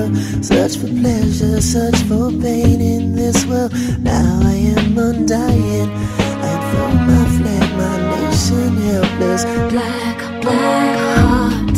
lover, search for pleasure, search for pain in this world. Now I am undying. And throw my flag, my nation helpless. Black, black heart,